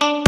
Thank you.